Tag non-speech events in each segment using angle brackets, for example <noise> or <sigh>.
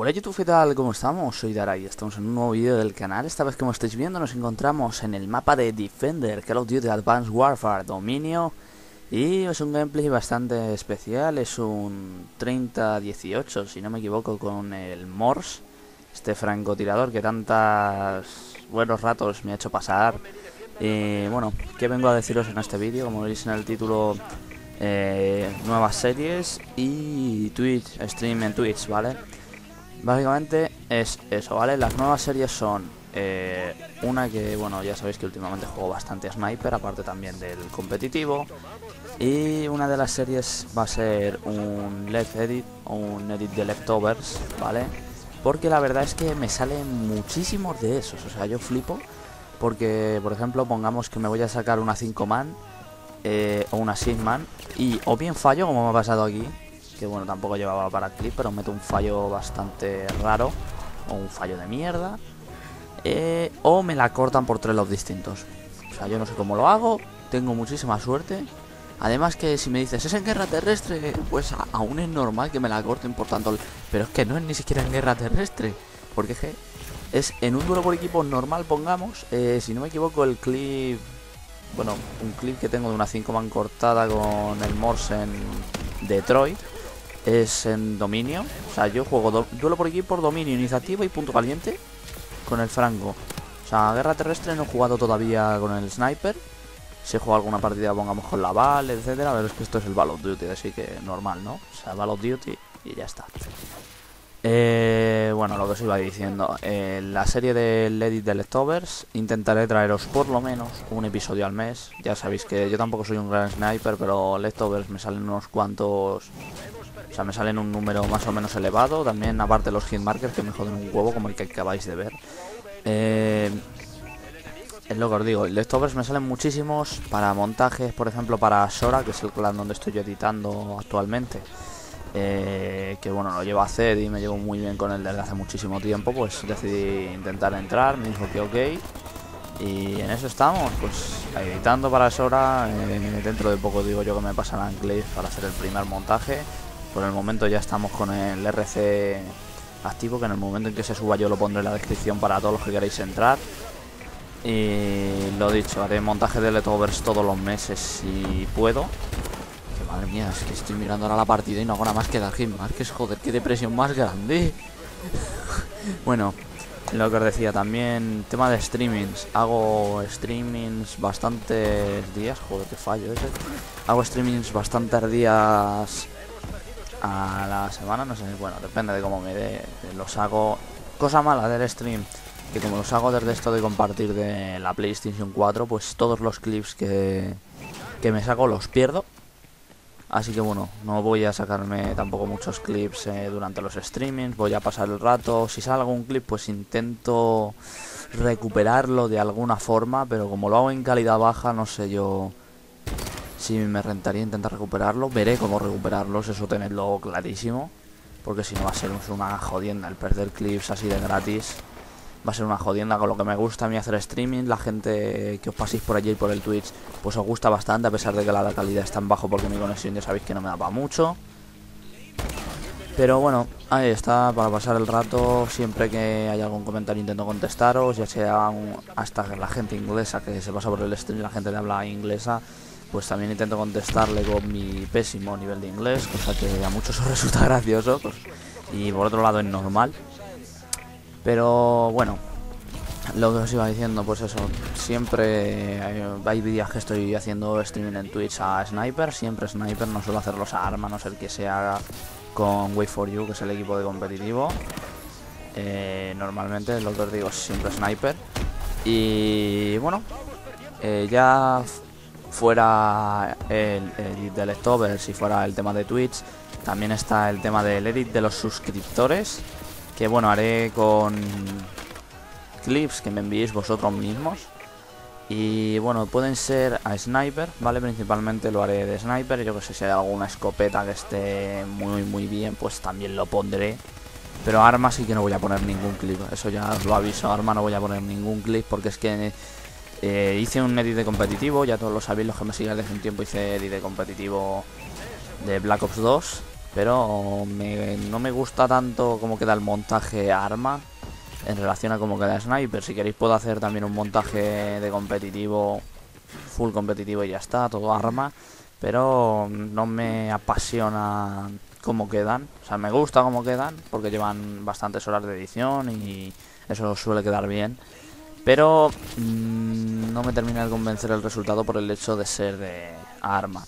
Hola YouTube, ¿qué tal? ¿Cómo estamos? Soy Dara y estamos en un nuevo vídeo del canal Esta vez como estáis viendo nos encontramos en el mapa de Defender Call of Duty Advanced Warfare Dominio Y es un gameplay bastante especial Es un 30-18, si no me equivoco, con el Morse Este francotirador que tantos buenos ratos me ha hecho pasar Y bueno, ¿qué vengo a deciros en este vídeo? Como veis en el título eh, nuevas series y Twitch, stream en Twitch, ¿vale? Básicamente es eso, ¿vale? Las nuevas series son eh, una que, bueno, ya sabéis que últimamente juego bastante Sniper, aparte también del competitivo. Y una de las series va a ser un Let's Edit o un Edit de Leftovers, ¿vale? Porque la verdad es que me salen muchísimos de esos, o sea, yo flipo. Porque, por ejemplo, pongamos que me voy a sacar una 5 man eh, o una 6 man y o bien fallo, como me ha pasado aquí, que bueno, tampoco llevaba para clip, pero meto un fallo bastante raro, o un fallo de mierda, eh, o me la cortan por tres los distintos. O sea, yo no sé cómo lo hago, tengo muchísima suerte. Además que si me dices, es en guerra terrestre, pues aún es normal que me la corten por tanto... Pero es que no es ni siquiera en guerra terrestre, porque es que es en un duelo por equipo normal, pongamos, eh, si no me equivoco, el clip... Bueno, un clip que tengo de una 5 man cortada con el Morse en Detroit es en dominio. O sea, yo juego duelo por equipo por dominio, iniciativa y punto caliente con el franco. O sea, guerra terrestre no he jugado todavía con el sniper. Si he alguna partida, pongamos con la Val, etcétera. Pero es que esto es el Ball of Duty, así que normal, ¿no? O sea, Ball of Duty y ya está. Eh, bueno, lo que os iba diciendo. En la serie del Edit de Leftovers intentaré traeros por lo menos un episodio al mes. Ya sabéis que yo tampoco soy un gran sniper, pero Leftovers me salen unos cuantos o sea, me salen un número más o menos elevado. También, aparte, los hitmarkers que me joden un huevo, como el que acabáis de ver. Eh, es lo que os digo, leftovers me salen muchísimos para montajes, por ejemplo, para Sora, que es el clan donde estoy editando actualmente. Eh, que bueno, lo llevo a hacer y me llevo muy bien con él desde hace muchísimo tiempo. Pues decidí intentar entrar, me dijo que ok. Y en eso estamos, pues editando para Sora. Eh, dentro de poco digo yo que me pasarán clips para hacer el primer montaje. Por el momento ya estamos con el RC activo, que en el momento en que se suba yo lo pondré en la descripción para todos los que queráis entrar. Y lo dicho, haré montaje de leftovers todos los meses si puedo. Que madre mía, es que estoy mirando ahora la partida y no hago nada más que dar es joder, qué depresión más grande. <laughs> bueno, lo que os decía también, tema de streamings. Hago streamings bastantes días, joder, qué fallo ese. Hago streamings bastantes días a la semana, no sé, bueno, depende de cómo me dé. Los hago. Cosa mala del stream, que como los hago desde esto de compartir de la PlayStation 4, pues todos los clips que, que me saco los pierdo. Así que bueno, no voy a sacarme tampoco muchos clips eh, durante los streamings, voy a pasar el rato. Si salgo un clip, pues intento recuperarlo de alguna forma, pero como lo hago en calidad baja, no sé yo si me rentaría intentar recuperarlo. Veré cómo recuperarlos, eso tenerlo clarísimo. Porque si no va a ser una jodienda el perder clips así de gratis. Va a ser una jodienda con lo que me gusta a mí hacer streaming. La gente que os paséis por allí y por el Twitch, pues os gusta bastante, a pesar de que la calidad es tan bajo porque mi conexión ya sabéis que no me da para mucho. Pero bueno, ahí está, para pasar el rato, siempre que haya algún comentario intento contestaros, ya sea hasta la gente inglesa que se pasa por el stream, la gente de habla inglesa, pues también intento contestarle con mi pésimo nivel de inglés, cosa que a muchos os resulta <laughs> gracioso, pues, y por otro lado es normal. Pero bueno, lo que os iba diciendo, pues eso, siempre hay, vídeos que estoy haciendo streaming en Twitch a Sniper, siempre Sniper, no suelo hacerlos a arma, no ser que se haga con Wait for You, que es el equipo de competitivo. Eh, normalmente, lo que os digo, siempre Sniper. Y bueno, eh, ya fuera el edit de leftovers si fuera el tema de Twitch, también está el tema del edit de los suscriptores, que bueno, haré con clips que me enviéis vosotros mismos. Y bueno, pueden ser a sniper, ¿vale? Principalmente lo haré de sniper. Yo que sé si hay alguna escopeta que esté muy muy bien, pues también lo pondré. Pero arma sí que no voy a poner ningún clip. Eso ya os lo aviso, arma no voy a poner ningún clip porque es que eh, hice un edit de competitivo, ya todos lo sabéis, los que me siguen desde un tiempo hice edit de competitivo de Black Ops 2. pero no me gusta tanto cómo queda el montaje arma en relación a cómo queda sniper. Si queréis puedo hacer también un montaje de competitivo, full competitivo y ya está, todo arma, pero no me apasiona cómo quedan. O sea, me gusta cómo quedan porque llevan bastantes horas de edición y eso suele quedar bien. Pero mmm, no me termina de convencer el resultado por el hecho de ser de arma.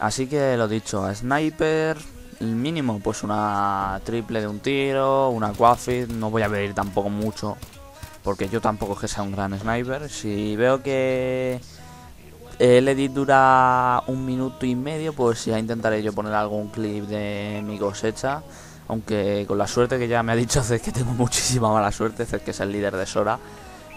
Así que lo dicho, a Sniper, el mínimo, pues una triple de un tiro, una quadfit, no voy a pedir tampoco mucho, porque yo tampoco es que sea un gran sniper. Si veo que el edit dura un minuto y medio, pues ya intentaré yo poner algún clip de mi cosecha. Aunque con la suerte que ya me ha dicho <laughs> Zed que tengo muchísima mala suerte, Zed que es el líder de Sora,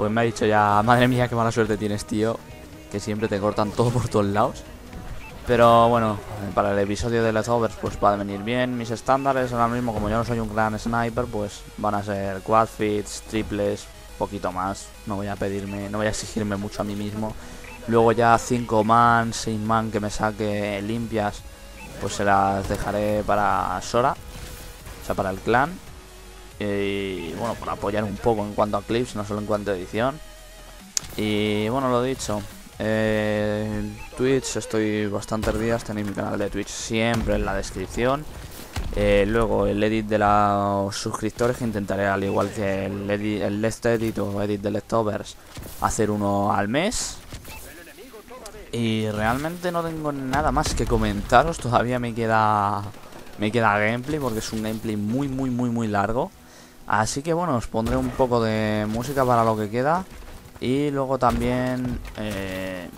pues me ha dicho ya, madre mía, qué mala suerte tienes, tío, que siempre te cortan todo por todos lados. Pero bueno, para el episodio de Leftovers pues va a venir bien. Mis estándares ahora mismo, como yo no soy un gran sniper, pues van a ser quad fits, triples, poquito más. No voy a pedirme, no voy a exigirme mucho a mí mismo. Luego ya 5 man, 6 man que me saque limpias, pues se las dejaré para Sora, o sea, para el clan. Y bueno, por apoyar un poco en cuanto a clips, no solo en cuanto a edición. Y bueno, lo dicho, eh, Twitch estoy bastantes días, tenéis mi canal de Twitch siempre en la descripción. Eh, luego el edit de los suscriptores que intentaré al igual que el, edit, el Left Edit o Edit de Leftovers hacer uno al mes. Y realmente no tengo nada más que comentaros, todavía me queda me queda gameplay porque es un gameplay muy muy muy muy largo. Así que bueno, os pondré un poco de música para lo que queda. Y luego también eh,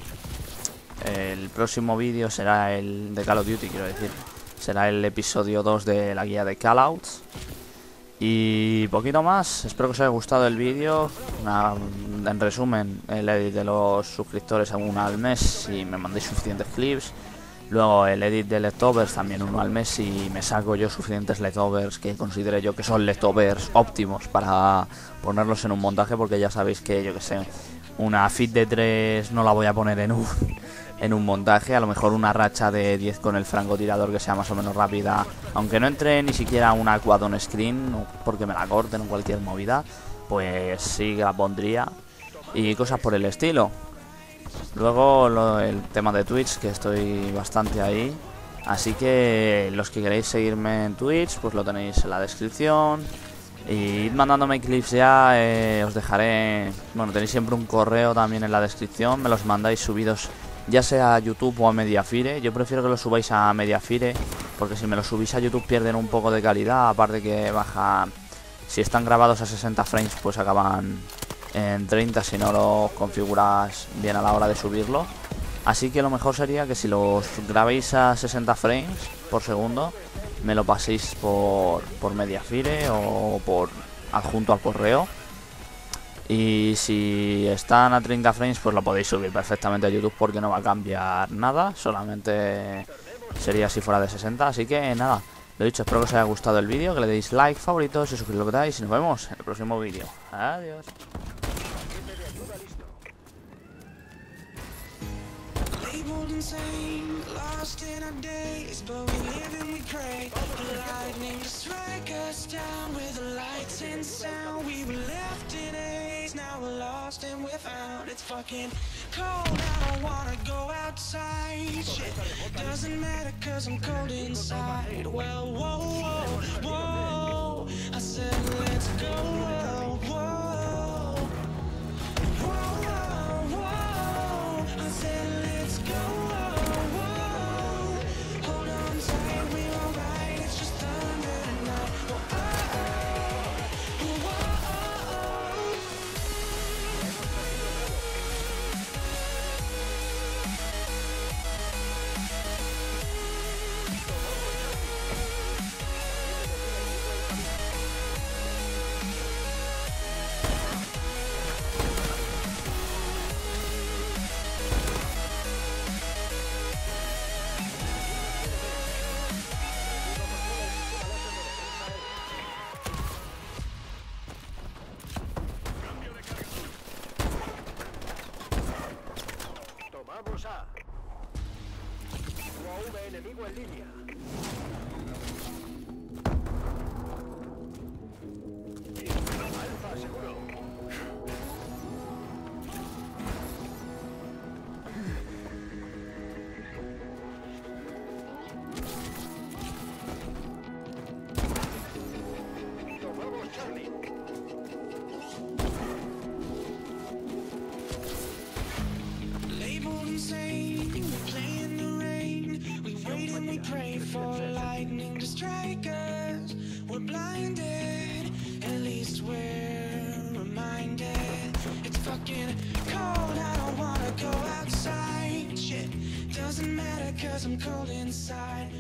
el próximo vídeo será el de Call of Duty, quiero decir. Será el episodio 2 de la guía de Callouts. Y poquito más, espero que os haya gustado el vídeo. En resumen, el edit de los suscriptores una al mes y me mandéis suficientes clips. Luego el edit de leftovers también uno al mes y me saco yo suficientes leftovers que considere yo que son leftovers óptimos para ponerlos en un montaje porque ya sabéis que yo que sé, una fit de 3 no la voy a poner en un, <laughs> en un montaje, a lo mejor una racha de 10 con el francotirador que sea más o menos rápida, aunque no entre ni siquiera una quad on screen porque me la corten o cualquier movida, pues sí la pondría y cosas por el estilo. Luego el tema de Twitch, que estoy bastante ahí. Así que los que queréis seguirme en Twitch, pues lo tenéis en la descripción. Y id mandándome clips ya, eh, os dejaré... Bueno, tenéis siempre un correo también en la descripción. Me los mandáis subidos ya sea a YouTube o a Mediafire. Yo prefiero que los subáis a Mediafire, porque si me los subís a YouTube pierden un poco de calidad. Aparte que baja... Si están grabados a 60 frames, pues acaban en 30 si no lo configuras bien a la hora de subirlo. Así que lo mejor sería que si los grabéis a 60 frames por segundo, me lo paséis por, por Mediafire o por adjunto al correo. Y si están a 30 frames, pues lo podéis subir perfectamente a YouTube porque no va a cambiar nada, solamente sería si fuera de 60. Así que nada, lo dicho, espero que os haya gustado el vídeo, que le deis like, favoritos, y suscribiros y nos vemos en el próximo vídeo. Adiós. Insane, lost in our days, but we live and we pray. The lightning to strike us down with the lights and sound. We were left in haze, now we're lost and we're found. It's fucking cold, I don't wanna go outside. Shit doesn't matter cause I'm cold inside. Well, whoa, whoa, whoa. I said, let's go, enemigo en línea. We pray for lightning to strike us. We're blinded, at least we're reminded. It's fucking cold, I don't wanna go outside. Shit, doesn't matter cause I'm cold inside.